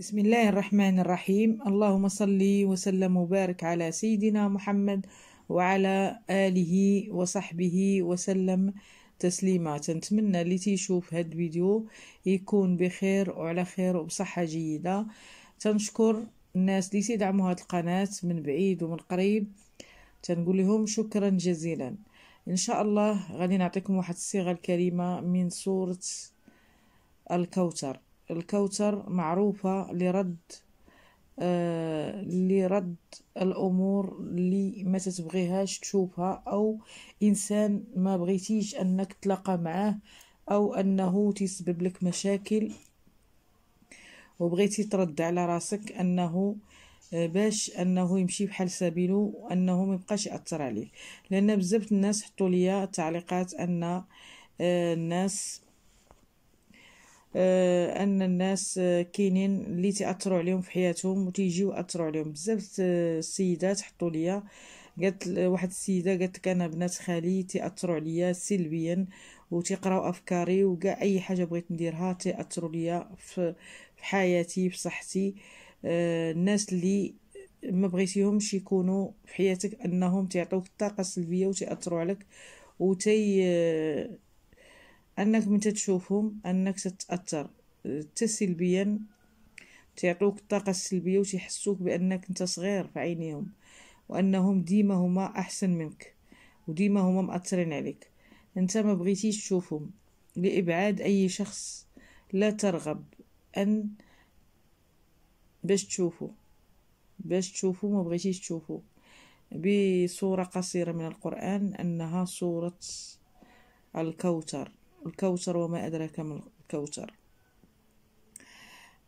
بسم الله الرحمن الرحيم اللهم صل وسلم وبارك على سيدنا محمد وعلى آله وصحبه وسلم تسليما نتمنى اللي تيشوف هاد الفيديو يكون بخير وعلى خير وبصحة جيدة تنشكر الناس اللي تدعموا هاد القناة من بعيد ومن قريب تنقول لهم شكرا جزيلا ان شاء الله غادي نعطيكم واحد الصيغة الكريمة من سورة الكوثر الكوثر معروفة لرد آه لرد الأمور اللي ما تتبغيهاش تشوفها أو إنسان ما بغيتيش أنك تلاقى معاه أو أنه تسبب لك مشاكل. وبغيتي ترد على راسك أنه آه، باش أنه يمشي بحال سبيله وأنه ما يبقاش يأثر عليه لأن بزاف الناس حطوا لي تعليقات أن آه، الناس أن الناس آه، كاينين اللي تاثروا عليهم في حياتهم وتيجيو يأثروا عليهم. بزاف السيدات حطوا ليا قالت واحد السيدة قالت لك أنا بنات خالي تاثروا عليا سلبيا وتيقراو أفكاري وكاع أي حاجة بغيت نديرها تاثروا ليا في حياتي في صحتي. آه، الناس اللي ما بغيتيهمش يكونوا في حياتك أنهم تعطوك الطاقة السلبية وتاثروا عليك وتي أنك من تشوفهم؟ أنك تتأثر. سلبيا تعطوك الطاقة السلبية وتحسوك بأنك أنت صغير في عينيهم وأنهم ديما هما أحسن منك وديما هما مأثرين عليك. أنت ما بغيتيش تشوفهم. لإبعاد أي شخص لا ترغب أن باش تشوفوا باش تشوفوا ما بغيتيش تشوفوا بصورة قصيرة من القرآن أنها سورة الكوثر. الكوثر وما أدراك ما الكوثر.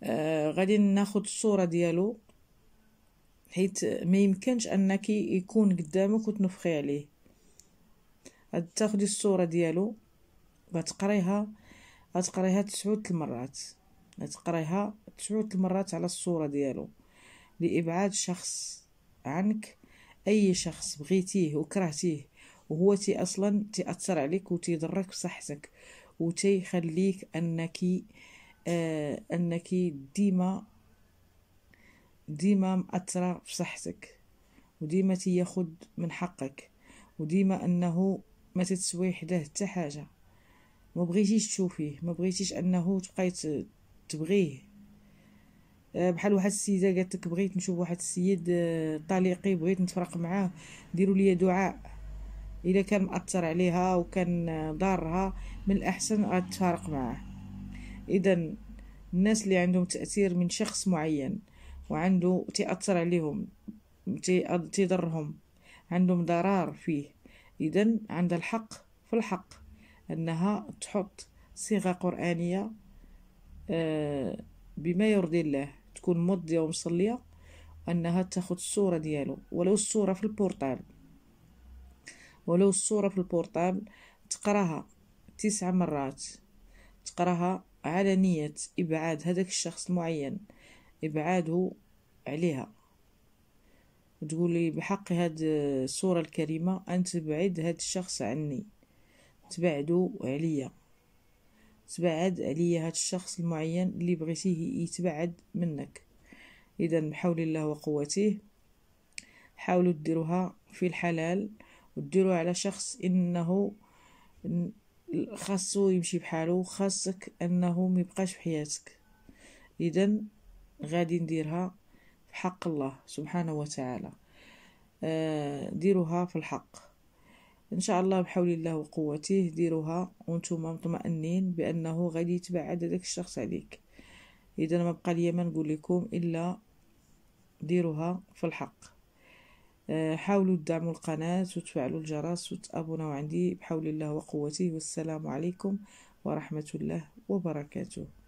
آه غادي ناخد الصورة ديالو حيت ما يمكنش أنك يكون قدامك وتنفخي عليه. غادي الصورة ديالو غتقريها غتقريها تسعود المرات. غتقريها تسعود المرات على الصورة ديالو لإبعاد شخص عنك أي شخص بغيتيه وكرهتيه. وهو تي أصلا تاثر عليك وتيضرك بصحتك وتيخليك أنك آه أنك ديما ديما مأثرة في صحتك وديما تياخد من حقك وديما أنه ما تتسوي حداه حتى حاجة. ما بغيتيش تشوفيه ما بغيتيش أنه تبقاي تبغيه. آه، بحال واحد السيدة قالت لك بغيت نشوف واحد السيد آه، طليقي بغيت نتفرق معاه ديروا لي دعاء. إذا كان مأثر عليها وكان ضارها من الأحسن غتفارق معاه. اذا الناس اللي عندهم تأثير من شخص معين وعنده تأثر عليهم تضرهم عندهم ضرار فيه اذا عندها الحق في الحق أنها تحط صيغة قرآنية آه، بما يرضي الله تكون مضية ومصلية أنها تاخذ الصورة ديالو ولو الصورة في ال portable ولو الصورة في ال portable تقراها تسع مرات. تقراها على نية إبعاد هذاك الشخص المعين إبعاده عليها. تقولي بحق هاد الصورة الكريمة أن تبعد هاد الشخص عني. تبعدو عليا. تبعد عليا هاد الشخص المعين اللي بغيتيه يتبعد منك. اذا بحول الله وقوته. حاولوا ديروها في الحلال. وديروا على شخص إنه خاصو يمشي بحاله خاصك أنه ميبقاش في حياتك. اذا غادي نديرها في حق الله سبحانه وتعالى. آه ديروها في الحق. إن شاء الله بحول الله وقوته ديروها وأنتم مطمئنين بأنه غادي يتبعد هذاك الشخص عليك. اذا ما بقى لي ما نقول لكم إلا ديروها في الحق. حاولوا تدعموا القناة وتفعلوا الجرس وتابونوا عندي. بحول الله وقوته والسلام عليكم ورحمة الله وبركاته.